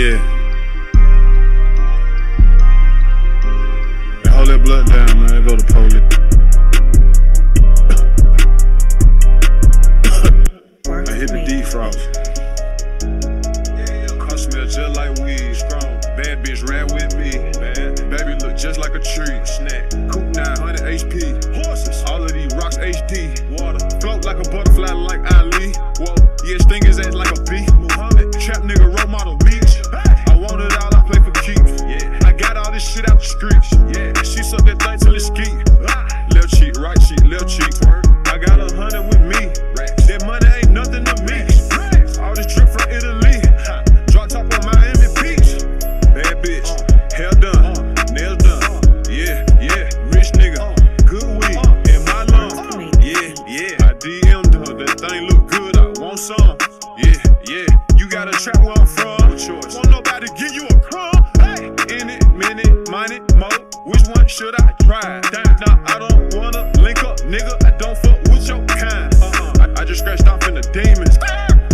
Yeah. Man, hold that blood down, man. Go to police. I hit the defrost. Car smell just like weed, strong. Bad bitch ride with me. Bad. Baby look just like a tree. Snack. Coupe 900 HP. This shit out the streets. Yeah. She suck that thing till it ski. Left cheek, right cheek, left cheek. I got a hundred with me. That money ain't nothing to me. All this drip from Italy. Drop top on Miami Beach. Bad bitch. Hair done. Nails done. Yeah, yeah. Rich nigga. Good weed. In my lungs. Yeah, yeah. I DM'd her. That thing look good. I want some. Yeah, yeah. You gotta trap where I'm from. Won't nobody give you a crumb. It, minute. Which one should I try? Nah, I don't wanna link up, nigga. I don't fuck with your kind. Uh-uh. I, I just scratched off in the demons.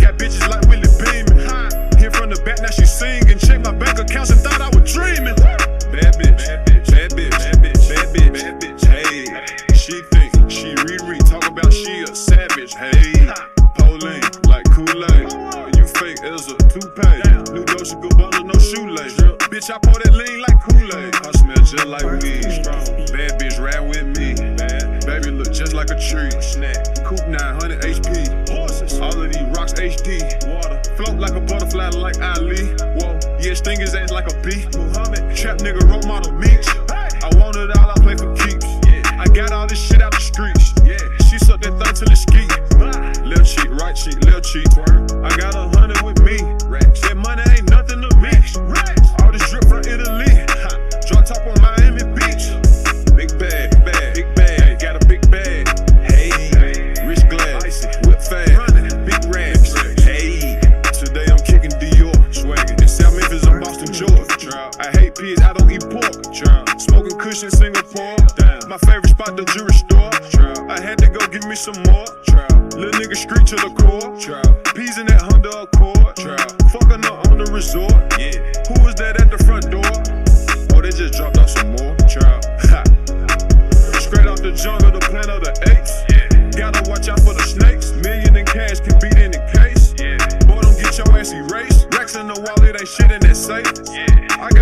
Got bitches like Willie Beamen. Here from the back, now she singing. Check my bank accounts and thought I was dreaming. Bad bitch, bad bitch, bad bitch, bad bitch, bad bitch, bad bitch. Hey, she think she Riri, talk about she a savage. Hey, Pauline, like Kool-Aid. You fake as a toupee. New Bitch, I pour that lean like Kool-Aid. I smell just like weed. Bad bitch ride with me. Bad. Baby look just like a tree. Snack. Coupe 900 HP. Horses. All of these rocks HD. Water. Float like a butterfly like Ali. Whoa. Yeah, sting his ass like a bee. Muhammad. Trap nigga role model Meech. I want it all, I play for keeps. I got all this shit out the streets. Yeah. She suck that thing till it ski. Left cheek, right cheek, left cheek. I got a hundred with me. That money I hate pigs, I don't eat pork. Smoking cushion, Singapore. My favorite spot, the jewelry store. I had to go give me some more. Little nigga street to the core. Peas in that Honda Accord. Fucking up on the resort. Yeah. Who was that at the front door?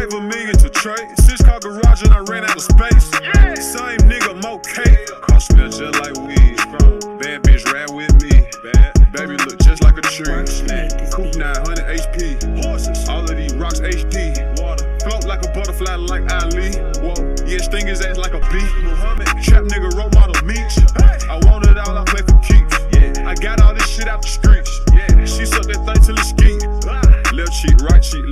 Gave a million to trade. Six car garage and I ran out of space. Same nigga, mo cake. Car smell just like weed. Bad bitch ride with me. Bad. Baby look just like a tree. Coupe 900 HP. Horses. All of these rocks HD. Water. Float like a butterfly like Ali. Whoa. Yeah, sting his ass like a bee. Muhammad. Trap nigga role model Meech. I want it all, I play for keeps. Yeah. I got all this shit out the streets. Yeah. She suck that thing till it ski. Left cheek, right cheek,